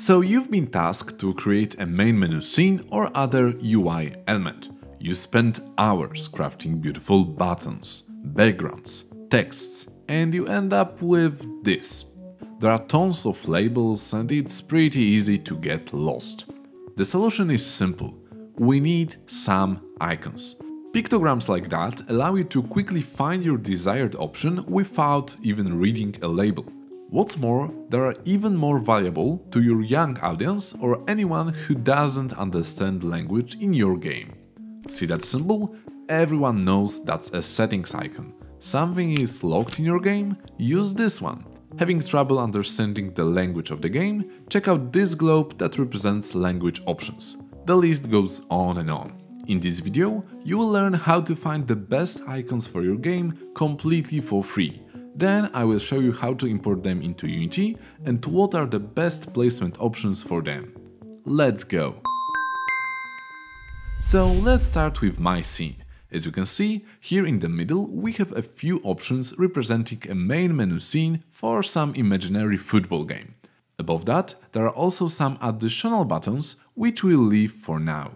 So you've been tasked to create a main menu scene or other UI element. You spend hours crafting beautiful buttons, backgrounds, texts, and you end up with this. There are tons of labels and it's pretty easy to get lost. The solution is simple. We need some icons. Pictograms like that allow you to quickly find your desired option without even reading a label. What's more, they are even more valuable to your young audience or anyone who doesn't understand language in your game. See that symbol? Everyone knows that's a settings icon. Something is locked in your game? Use this one. Having trouble understanding the language of the game? Check out this globe that represents language options. The list goes on and on. In this video, you will learn how to find the best icons for your game completely for free then I will show you how to import them into Unity and what are the best placement options for them. Let's go! So let's start with my scene. As you can see, here in the middle we have a few options representing a main menu scene for some imaginary football game. Above that, there are also some additional buttons which we'll leave for now.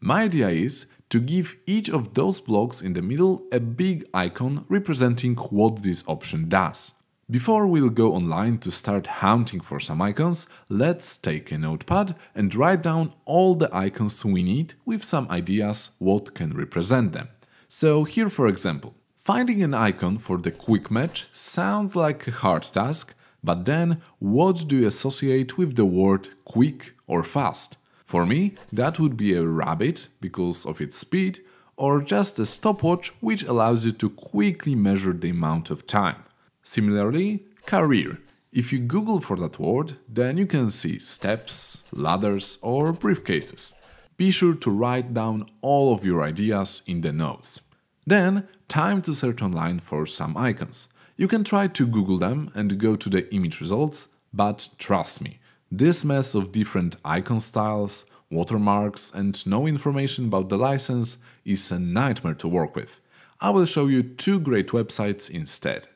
My idea is to give each of those blocks in the middle a big icon representing what this option does. Before we'll go online to start hunting for some icons, let's take a notepad and write down all the icons we need with some ideas what can represent them. So here for example, finding an icon for the quick match sounds like a hard task, but then what do you associate with the word quick or fast? For me, that would be a rabbit because of its speed, or just a stopwatch which allows you to quickly measure the amount of time. Similarly, career. If you Google for that word, then you can see steps, ladders or briefcases. Be sure to write down all of your ideas in the notes. Then, time to search online for some icons. You can try to Google them and go to the image results, but trust me, this mess of different icon styles, watermarks and no information about the license is a nightmare to work with. I will show you two great websites instead.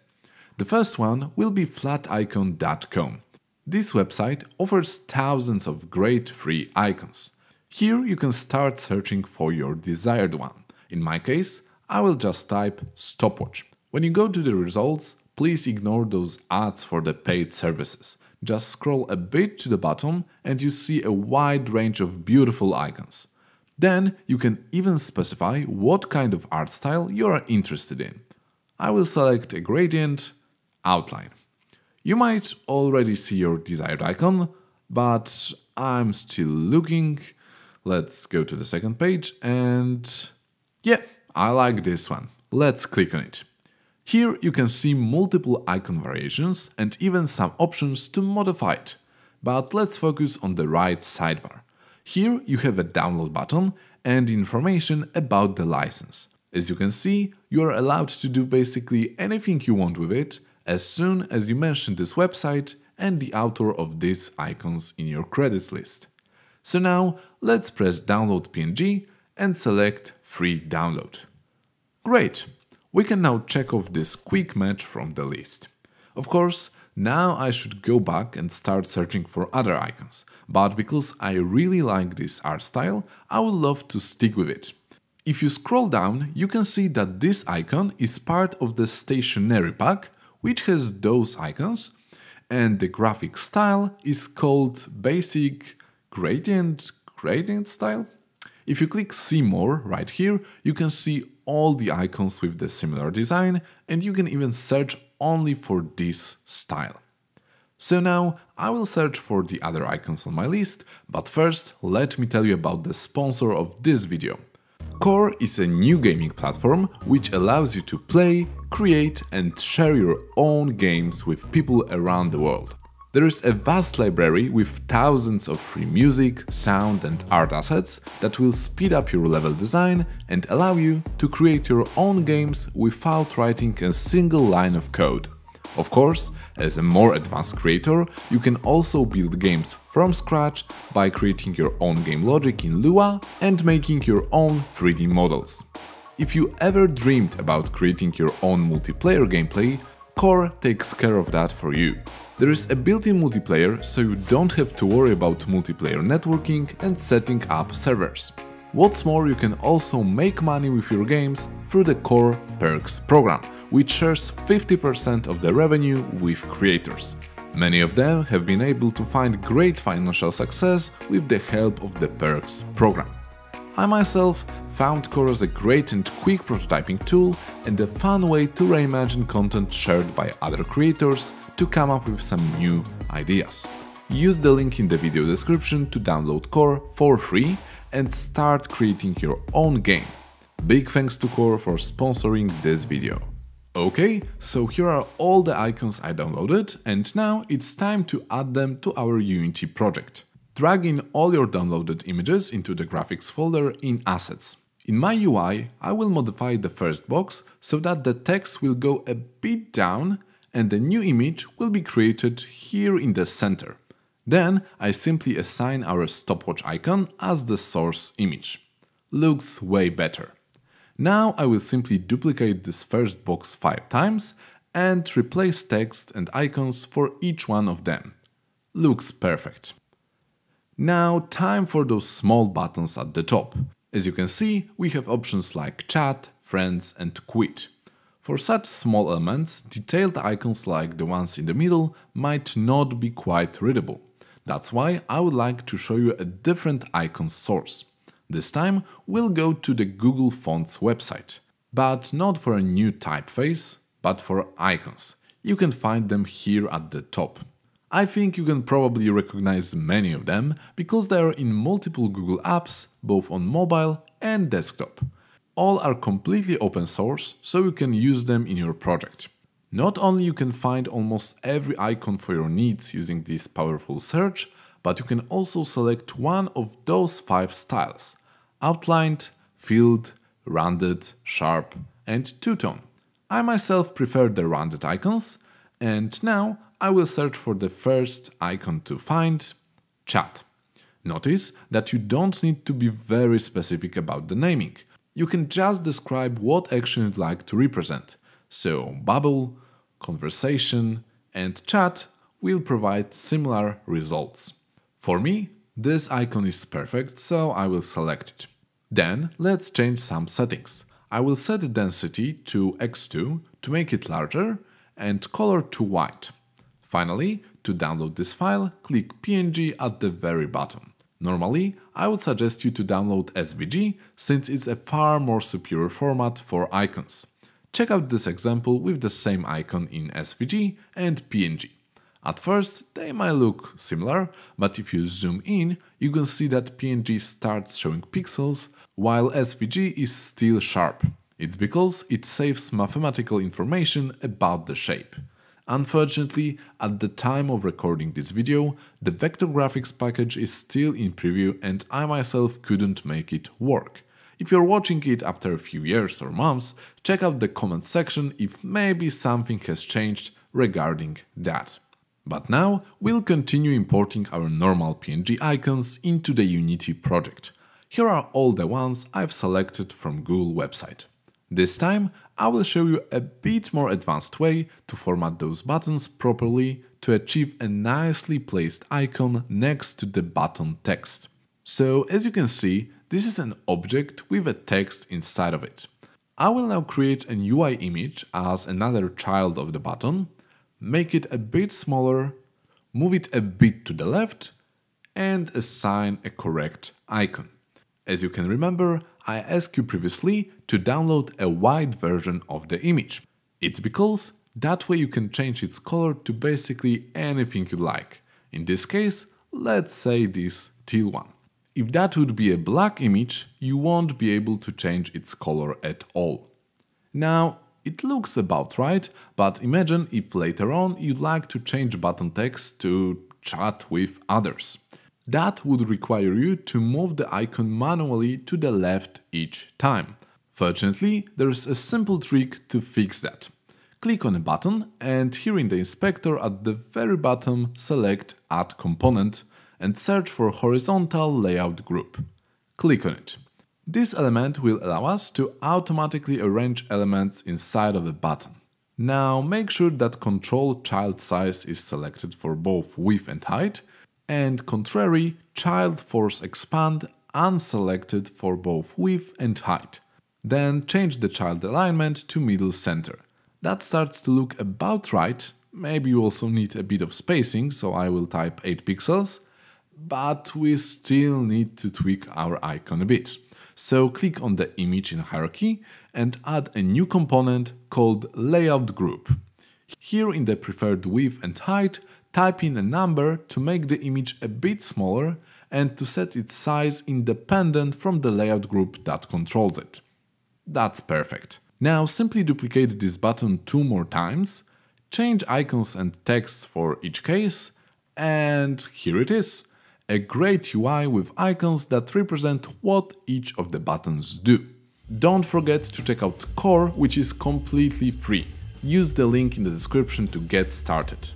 The first one will be flaticon.com. This website offers thousands of great free icons. Here you can start searching for your desired one. In my case, I will just type stopwatch. When you go to the results, please ignore those ads for the paid services. Just scroll a bit to the bottom and you see a wide range of beautiful icons. Then you can even specify what kind of art style you are interested in. I will select a gradient, outline. You might already see your desired icon, but I'm still looking. Let's go to the second page and yeah, I like this one. Let's click on it. Here you can see multiple icon variations and even some options to modify it. But let's focus on the right sidebar. Here you have a download button and information about the license. As you can see, you are allowed to do basically anything you want with it as soon as you mention this website and the author of these icons in your credits list. So now let's press download PNG and select free download. Great! We can now check off this quick match from the list. Of course, now I should go back and start searching for other icons, but because I really like this art style, I would love to stick with it. If you scroll down, you can see that this icon is part of the stationery pack, which has those icons, and the graphic style is called basic gradient gradient style. If you click see more right here, you can see all the icons with the similar design and you can even search only for this style. So now I will search for the other icons on my list, but first let me tell you about the sponsor of this video. Core is a new gaming platform which allows you to play, create and share your own games with people around the world. There is a vast library with thousands of free music, sound and art assets that will speed up your level design and allow you to create your own games without writing a single line of code. Of course, as a more advanced creator, you can also build games from scratch by creating your own game logic in Lua and making your own 3D models. If you ever dreamed about creating your own multiplayer gameplay, Core takes care of that for you. There is a built-in multiplayer, so you don't have to worry about multiplayer networking and setting up servers. What's more, you can also make money with your games through the Core Perks program, which shares 50% of the revenue with creators. Many of them have been able to find great financial success with the help of the Perks program. I myself found Core as a great and quick prototyping tool and a fun way to reimagine content shared by other creators to come up with some new ideas. Use the link in the video description to download Core for free and start creating your own game. Big thanks to Core for sponsoring this video. Okay, so here are all the icons I downloaded and now it's time to add them to our Unity project. Drag in all your downloaded images into the graphics folder in Assets. In my UI, I will modify the first box so that the text will go a bit down and the new image will be created here in the center. Then I simply assign our stopwatch icon as the source image. Looks way better. Now I will simply duplicate this first box 5 times and replace text and icons for each one of them. Looks perfect. Now time for those small buttons at the top. As you can see, we have options like chat, friends and quit. For such small elements, detailed icons like the ones in the middle might not be quite readable. That's why I would like to show you a different icon source. This time we'll go to the Google Fonts website. But not for a new typeface, but for icons. You can find them here at the top. I think you can probably recognize many of them because they are in multiple Google apps, both on mobile and desktop. All are completely open source, so you can use them in your project. Not only you can find almost every icon for your needs using this powerful search, but you can also select one of those five styles outlined, filled, rounded, sharp, and two-tone. I myself prefer the rounded icons, and now I will search for the first icon to find chat. Notice that you don't need to be very specific about the naming. You can just describe what action you'd like to represent. So bubble, conversation and chat will provide similar results. For me, this icon is perfect, so I will select it. Then let's change some settings. I will set the density to x2 to make it larger and color to white. Finally, to download this file, click PNG at the very bottom. Normally, I would suggest you to download SVG since it's a far more superior format for icons. Check out this example with the same icon in SVG and PNG. At first, they might look similar, but if you zoom in, you can see that PNG starts showing pixels, while SVG is still sharp. It's because it saves mathematical information about the shape. Unfortunately, at the time of recording this video, the vector graphics package is still in preview and I myself couldn't make it work. If you're watching it after a few years or months, check out the comment section if maybe something has changed regarding that. But now we'll continue importing our normal PNG icons into the Unity project. Here are all the ones I've selected from Google website. This time I will show you a bit more advanced way to format those buttons properly to achieve a nicely placed icon next to the button text. So as you can see, this is an object with a text inside of it. I will now create an UI image as another child of the button, make it a bit smaller, move it a bit to the left, and assign a correct icon. As you can remember, I asked you previously to download a wide version of the image. It's because that way you can change its color to basically anything you like. In this case, let's say this teal one. If that would be a black image, you won't be able to change its color at all. Now, it looks about right, but imagine if later on you'd like to change button text to chat with others. That would require you to move the icon manually to the left each time. Fortunately, there's a simple trick to fix that. Click on a button and here in the inspector at the very bottom select Add Component and search for horizontal layout group. Click on it. This element will allow us to automatically arrange elements inside of a button. Now make sure that control child size is selected for both width and height and control child force expand unselected for both width and height. Then change the child alignment to middle center. That starts to look about right, maybe you also need a bit of spacing, so I will type 8 pixels, but we still need to tweak our icon a bit. So click on the image in hierarchy and add a new component called layout group. Here in the preferred width and height, type in a number to make the image a bit smaller and to set its size independent from the layout group that controls it. That's perfect. Now simply duplicate this button two more times, change icons and text for each case, and here it is. A great UI with icons that represent what each of the buttons do. Don't forget to check out Core, which is completely free. Use the link in the description to get started.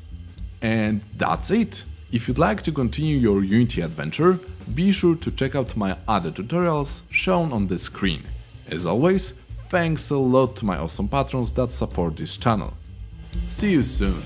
And that's it! If you'd like to continue your Unity adventure, be sure to check out my other tutorials shown on the screen. As always, thanks a lot to my awesome patrons that support this channel. See you soon!